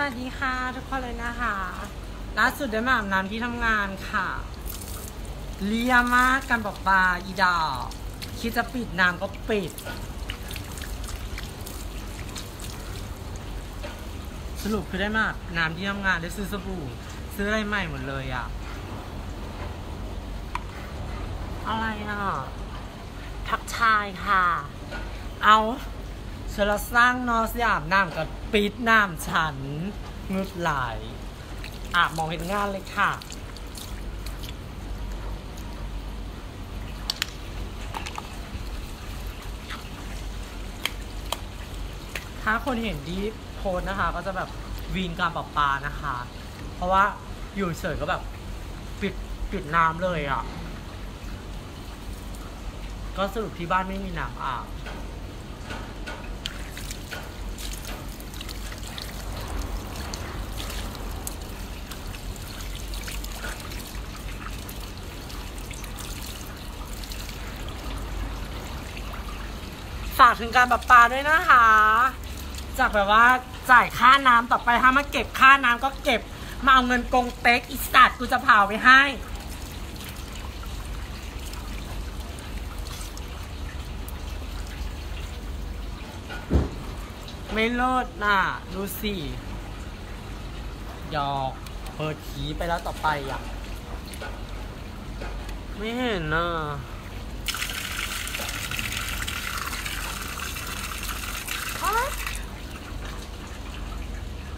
วัสดีค่ะทุกคนเลยนะคะล่าสุดได้มาอาบน้ำที่ทำงานค่ะ เลียมากกันบอกปลาอีดอกคิดจะปิดน้ำก็ปิด สรุปคือได้มาอาบน้ำที่ทำงานได้ซื้อสบู่ ซื้ออะไรใหม่หมดเลยอะอะไรอะทักชายค่ะ เอา เชลสร้างนอสยามน้ำกับปิดน้ำฉันงึดไหลายอาบมองเห็นงานเลยค่ะถ้าคนเห็นดีโพสนะคะ ก็จะแบบวีนการปรับปลานะคะ เพราะว่าอยู่เฉยก็แบบปิดปิดน้ำเลยอะ ก็สรุปที่บ้านไม่มีน้ำอาบ ฝากถึงการปรับปลาด้วยนะคะ จากแบบว่าจ่ายค่าน้ำต่อไปถ้ามาเก็บค่าน้ำก็เก็บ มาเอาเงินกงเต็กอีสตว์กูจะเผาไปให้ไม่เลิศน่ะ ดูสิหยอกเปิดขีไปแล้วต่อไปอะ ไม่เห็นน่ะ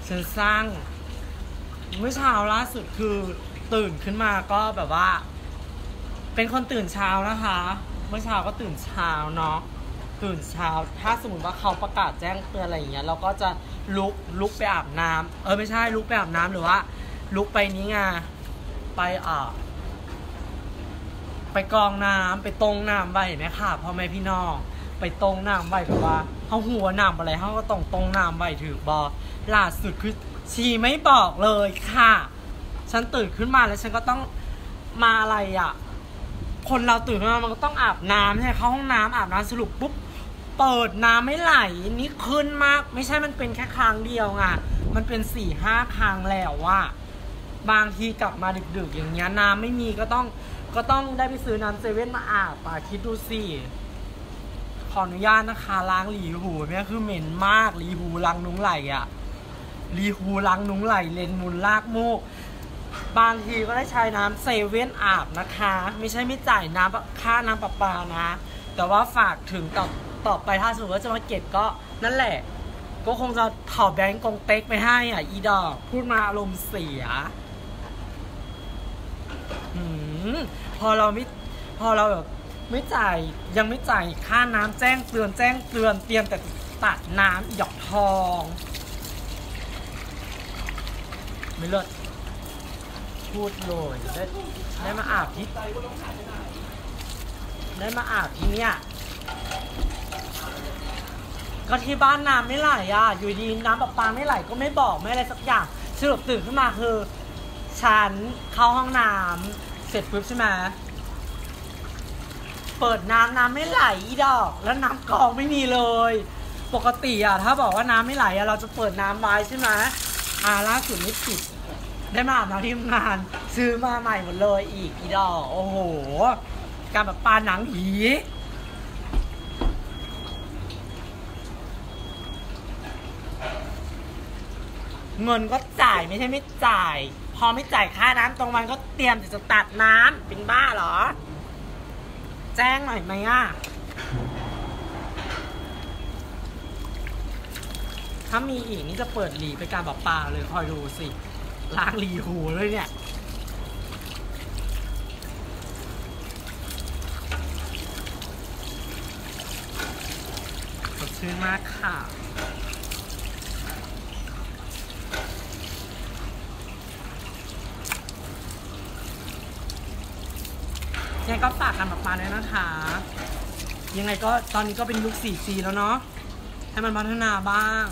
ฉันสร้าง เมื่อเช้าล่าสุดคือตื่นขึ้นมาก็แบบว่า เป็นคนตื่นเช้านะคะ เมื่อเช้าก็ตื่นเช้าเนาะตื่นเช้า ถ้าสมมติว่าเขาประกาศแจ้งเตือนอะไรอย่างเงี้ย เราก็จะลุกลุกไปอาบน้ำเออไม่ใช่ลุกไปอาบน้ำหรือว่า ลุกไปนี้ไงไปอ่าไปกองน้ำไปตรงน้ำไว้เห็นไหมค่ะพ่อแม่พี่น้อง ไปตรงน้ำไว้แบบว่า เขาหัวน้ำอะไรเขาก็ตรงตรงน้ำไว้ถือบอล่าสุดคือชีไม่บอกเลยค่ะ ฉันตื่นขึ้นมาแล้วฉันก็ต้องมาอะไรอะ คนเราตื่นขึ้นมามันก็ต้องอาบน้ำใช่ไหมเข้าห้องน้ำอาบน้ำสรุปปุ๊บเปิดน้ำไม่ไหลนี่ขึ้นมาก ไม่ใช่มันเป็นแค่ครั้งเดียวไงมันเป็นสี่ห้าครั้งแล้วว่าบางทีกลับมาดึกๆ อย่างเงี้ยน้ำไม่มีก็ต้องก็ต้องได้ไปซื้อน้ำเซเว่นมาอาบอะคิดดูสิ ขออนุญาตนะคะล้างหลีหูเนี่ยคือเหม็นมากหลีหูลังนุ้งไหลอะหลีหูลังนุ้งไหลเลนมุนลากมูกบางทีก็ได้ใช้น้ำเซเว่นอาบนะคะ ไม่ใช่ไม่จ่ายน้ำค่าน้ำประปานะ แต่ว่าฝากถึงต่อต่อไปถ้าสมมติว่าจะมาเก็บก็นั่นแหละ ก็คงจะถอดแบงก์กงเต็กไปให้อะ อีดอกพูดมาอารมณ์เสียอืมพอเราไม่พอเราแบบ ไม่จ่ายยังไม่จ่ายค่าน้ำแจ้งเตือนแจ้งเตือนเตรียมแต่ตัดน้ำอีดอกทอง ไม่เลิศพูดเลยได้ได้มาอาบที่ได้มาอาบที่เนี่ยก็ที่บ้านน้ำไม่ไหลอะ อยู่ดีน้ำประปาไม่ไหลก็ไม่บอกไม่อะไรสักอย่างสรุปตื่นขึ้นมาคือ ฉันเข้าห้องน้ำเสร็จปุ๊บใช่ไหม เปิดน้ำน้ำไม่ไหลอีดอก แล้วน้ำกองไม่มีเลย ปกติอะถ้าบอกว่าน้ำไม่ไหลอะเราจะเปิดน้ำไว้ใช่ไหมอ่าล่าสุดนี่ปิด ได้มาอาบน้ำที่ทำงาน ซื้อมาใหม่หมดเลยอีกอีดอกโอ้โห การแบบปลาหนังผีเงินก็จ่ายไม่ใช่ไม่จ่าย พอไม่จ่ายค่าน้ำตรงวันก็เตรียมจะตัดน้ำเป็นบ้าเหรอ แจ้งหน่อยไหมอะ ถ้ามีอีกนี่จะเปิดหลีไปการแบบปลาเลยคอยดูสิ ล้างหลีหูเลยเนี่ยสดชื่นมากค่ะ ยังไงก็ฝากกันออกมาด้วยนะคะ ยังไงก็ตอนนี้ก็เป็นยุค 4G แล้วเนาะ ให้มันพัฒนาบ้าง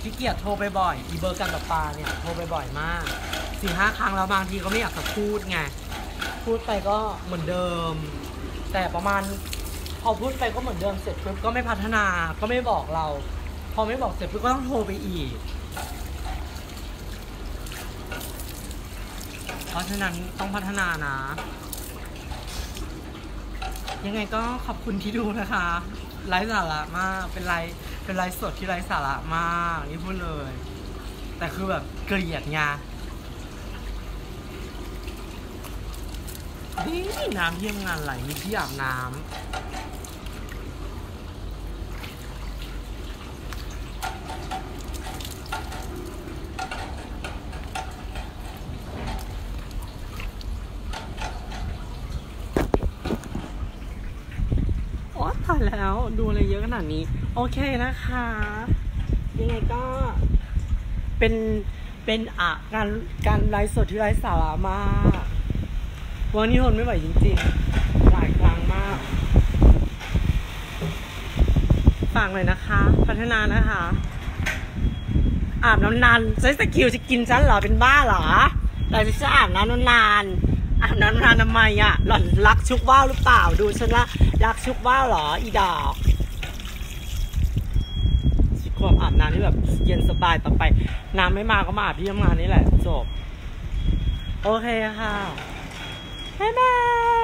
ขี้เกียจโทรไปบ่อยอีเบอร์กันกับปลาเนี่ยโทรไปบ่อยมากสี่ห้าครั้งแล้วบางทีก็ไม่อยากจะพูดไง พูดไปก็เหมือนเดิม แต่ประมาณพอพูดไปก็เหมือนเดิมเสร็จปุ๊บก็ไม่พัฒนาก็ไม่บอกเรา พอไม่บอกเสร็จปุ๊บก็ต้องโทรไปอีก เพราะฉะนั้นต้องพัฒนานะ ยังไงก็ขอบคุณที่ดูนะคะไร้สาระมากเป็นไลฟ์เป็นไลฟ์สดที่ไร้สาระมากนี่พูดเลย แต่คือแบบเกลียดไงนี่น้ำที่ยมงานไหลมีที่อาบน้ำ ตายแล้วดูอะไรเยอะขนาดนี้ โอเคนะคะ ยังไงก็เป็นเป็นอะการการไลฟ์สดที่ไร้สาระมากวันนี้ทนไม่ไหวจริงๆหลายครั้งมากฝากหน่อยนะคะ พัฒนานะคะ อาบน้ำนานใช้สกิลจะกินฉันเหรอเป็นบ้าเหรอแต่จะอาบน้ำนาน อาบน้ำนานทำไมอะ หล่อนรักชุกว่าวหรือเปล่า ดูฉันละรักชุกว่าวเหรอ อีดอกชีวิตความอาบน้ำที่แบบเย็นสบายต่อไป น้ำไม่มาก็มาอาบที่ทำงานนี่แหละ จบ โอเคค่ะ บ๊ายบาย